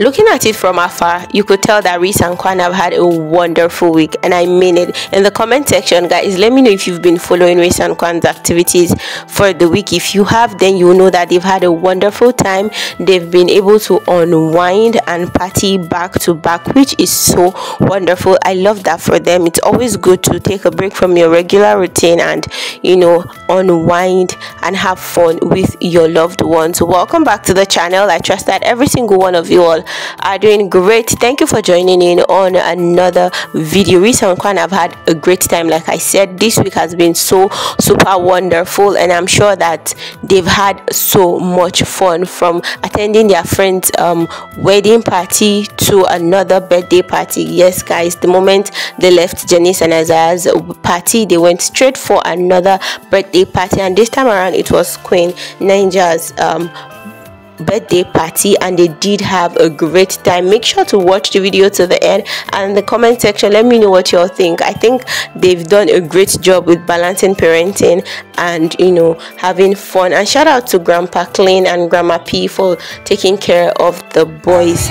looking at it from afar you could tell that Riss and Quan have had a wonderful week and I mean it. In the comment section guys let me know if you've been following Riss and Quan's activities for the week. If you have then you know that they've had a wonderful time. They've been able to unwind and party back to back which is so wonderful. I love that for them. It's always good to take a break from your regular routine and you know unwind and have fun with your loved ones. Welcome back to the channel. I trust that every single one of you all are doing great. Thank you for joining in on another video. Riss and Quan have had a great time. Like I said this week has been so super wonderful and I'm sure that they've had so much fun from attending their friend's um, wedding party to another birthday party. Yes guys the moment they left Janice and Isaiah's party they went straight for another birthday party. And this time around it was Queen Naijas um, birthday party and they did have a great time. Make sure to watch the video to the end and in the comment section let me know what y'all think. I think they've done a great job with balancing parenting and you know having fun. And shout out to grandpa clean and grandma p for taking care of the boys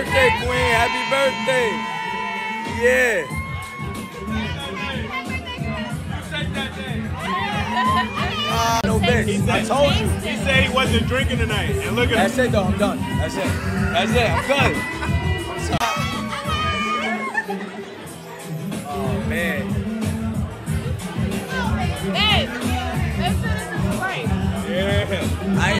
birthday, Queen. Happy birthday. Yeah. Uh, no bitch. I told you. He said he wasn't drinking tonight. And look at That's him. it, though. I'm done. That's it. That's it. I'm done. oh, man. Hey, this is right. Yeah. I